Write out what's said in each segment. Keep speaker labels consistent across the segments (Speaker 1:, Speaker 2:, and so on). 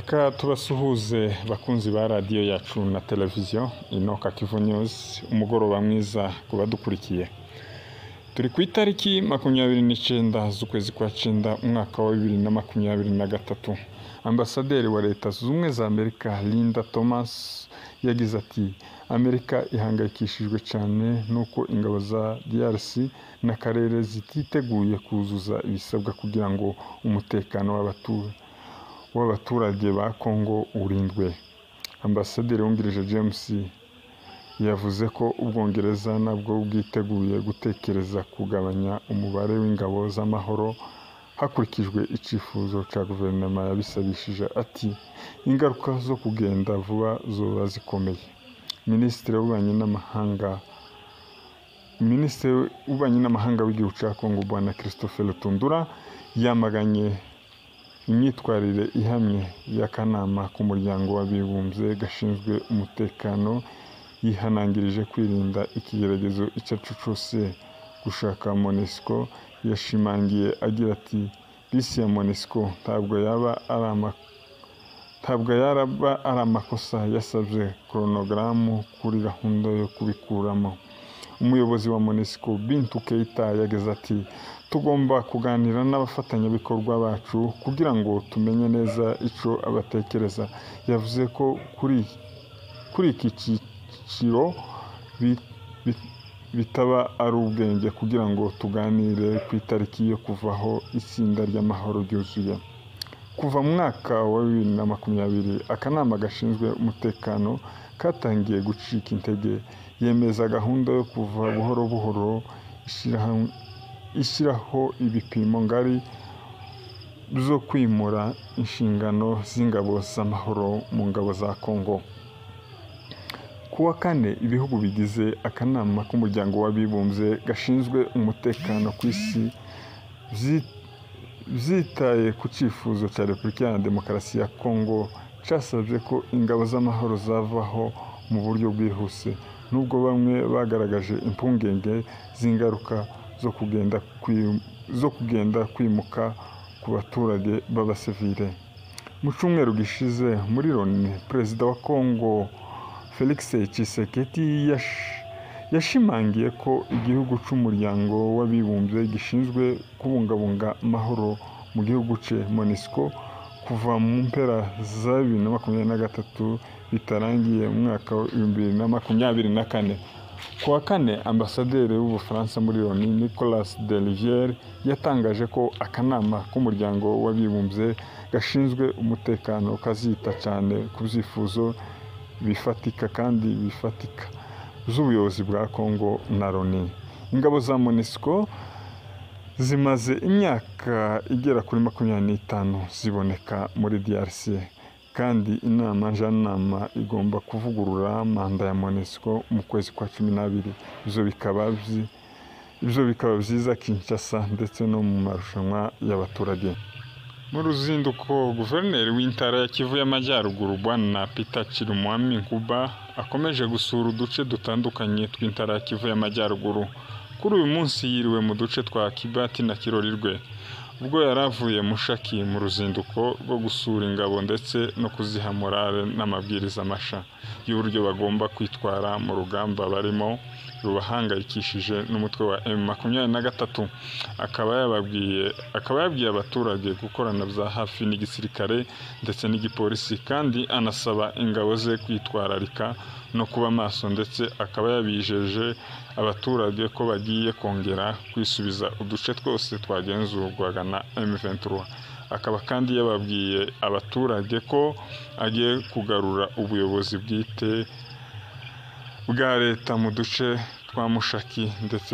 Speaker 1: reka tubasuhuze bakunzi ba radiyo yacu na televiziyo inoka kivu news umugoroba mwiza ku badukurikiye. Turi ku itariki makumyabiri n'icyenda z'ukwezi kwa cyenda umwaka wa bibiri na makumyabiri na gatatu. Ambasaderi wa leta zunze ubumwe za amerika linda thomas yagize ati amerika ihangayikishijwe cyane n'uko ingabo za drc n'akarere zititeguye kuzuza ibisabwa kugira ngo umutekano w'abatuye w'abaturage ba Congo urindwe. Ambasaderi wungirije James yavuze ko ubwongereza nabwo bwiteguye gutekereza kugabanya umubare w'ingabo z'amahoro hakurikijwe icyifuzo cya guverinoma yabisabishije. Ati ingaruka zo kugenda vuba zoba zikomeye. Minisitiri w'ububanyi n'amahanga minisitiri w'ububanyi n'amahanga w'igihugu cya Congo bwana Christophe Rutundura yamaganye imyitwarire ihamye y'akanama k'umuryango w'abibumbye gashinzwe umutekano yihanangirije kwirinda ikigeragezo icyo ari cyo cyose gushaka monesco yashimangiye agira ati bisi ya monesco. Ntabwo yaba ari ama ntabwo yaraba ari amakosa yasabye koronogaramu kuri gahunda yo kubikuramo. Umuyobozi wa monesco bintu keita yageze ati tugomba kuganira n'abafatanyabikorwa bacu kugira ngo tumenye neza icyo abatekereza. Yavuze ko kuri iki cyiciro bitaba ari ubwenge kugira ngo tuganire ku itariki yo kuvaho itsinda ry'amahoro ryuzuye. Kuva mu mwaka wa bibiri na makumyabiri akanama gashinzwe umutekano katangiye gucika intege. Yemeza gahunda yo kuva buhoro buhoro ishyiraho ibipimo ngari byo kwimura inshingano z'ingabo z'amahoro mu ngabo za Congo. Ku wa kane ibihugu bigize akanama k'umuryango w'abibumbye gashinzwe umutekano ku isi byitaye ku cyifuzo cya repubulika ya demokarasi ya Congo cyasabye ko ingabo z'amahoro zavaho mu buryo bwihuse. Nubwo bamwe bagaragaje impungenge z'ingaruka zo kugenda kwimuka ku baturage b'abasivile. Mu cyumweru gishize muri loni perezida wa Congo felix Tshisekedi yashimangiye ko igihugu cy'umuryango w'abibumbye gishinzwe kubungabunga amahoro mu gihugu cye monisco kuva mu mpera za bibiri na makumyabiri na gatatu bitarangiye mu mwaka wa bibiri na makumyabiri na kane. Ku wa kane ambasaderi w'ubufaransa muri loni nicolas de riviere yatangaje ko akanama k'umuryango w'abibumbye gashinzwe umutekano kazita cyane ku byifuzo bifatika kandi bifatika z'ubuyobozi bwa congo na loni. Ingabo za monisco zimaze imyaka igera kuri makumyabiri n'itanu ziboneka muri drc kandi inama njyanama igomba kuvugurura manda ya monesco mu kwezi kwa cumi n'abiri. Ibyo bikaba byiza kinshasa ndetse no mu marushanwa y'abaturage. Mu ruzinduko guverineri w'intara ya kivu y'amajyaruguru bwana peter kirimwami nkuba akomeje gusura uduce dutandukanye tw'intara ya kivu y'amajyaruguru. Kuri uyu munsi yiriwe mu duce twa kibati na kirorirwe ubwo yari avuye mushaki mu ruzinduko rwo gusura ingabo ndetse no kuziha morale n'amabwiriza masha y'uburyo bagomba kwitwara mu rugamba barimo rubahangayikishije n'umutwe wa M makumyabiri na gatatu. Akaba yababwiye akaba yabwiye abaturage gukorana bya hafi n'igisirikare ndetse n'igipolisi kandi anasaba ingabo ze kwitwararika no kuba maso ndetse akaba yabijeje abaturage ko bagiye kongera kwisubiza uduce twose twagenzurwaga na M23. Akaba kandi yababwiye abaturage ko agiye kugarura ubuyobozi bwite bwa leta mu duce twa mushaki ndetse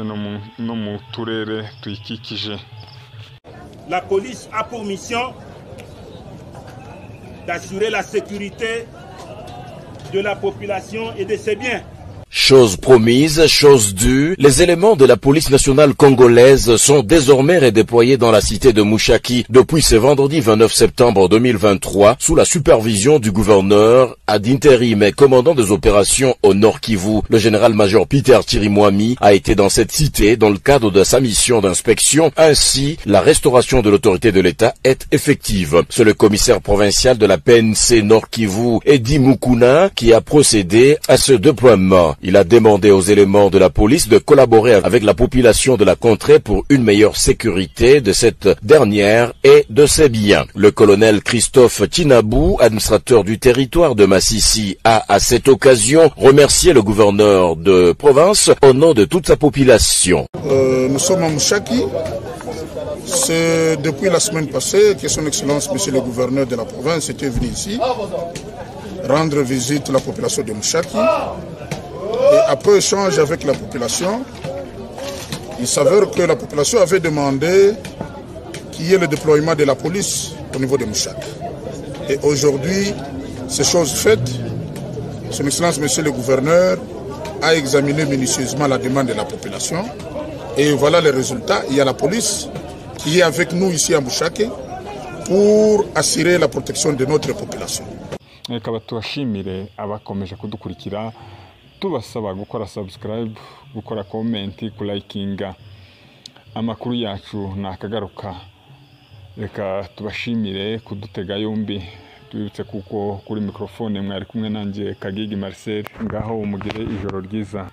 Speaker 1: no mu turere tuyikikije.
Speaker 2: La police a pour mission d'assurer la sécurité de la population et de ses biens
Speaker 3: Chose promise, chose due, les éléments de la police nationale congolaise sont désormais redéployés dans la cité de Mouchaki depuis ce vendredi 29 septembre 2023 sous la supervision du gouverneur ad interim et commandant des opérations au Nord Kivu. Le général-major Peter Chirimwami a été dans cette cité dans le cadre de sa mission d'inspection. Ainsi, la restauration de l'autorité de l'État est effective. C'est le commissaire provincial de la PNC Nord Kivu, Eddie Mukuna, qui a procédé à ce déploiement. A demandé aux éléments de la police de collaborer avec la population de la contrée pour une meilleure sécurité de cette dernière et de ses biens. Le colonel Christophe Tinabou, administrateur du territoire de Massissi, a à cette occasion remercié le gouverneur de province au nom de toute sa population.
Speaker 4: Euh, nous sommes à Mouchaki. C'est depuis la semaine passée que son Excellence, Monsieur le gouverneur de la province, était venu ici rendre visite à la population de Mouchaki. Et après échange avec la population, il s'avère que la population avait demandé qu'il y ait le déploiement de la police au niveau de Mouchaki. Et aujourd'hui, ces choses faites, son Excellence, Monsieur le gouverneur, a examiné minutieusement la demande de la population. Et voilà les résultats. Il y a la police qui est avec nous ici à Mouchake pour assurer la protection de notre population.
Speaker 1: Tubasaba gukora subscribe gukora komenti kulayikinga amakuru yacu ni akagaruka reka tubashimire kudutega yombi. Tubibutse kuko kuri mikorofone mwari kumwe nanjye kagigi marcel. Ngaho mugire ijoro ryiza.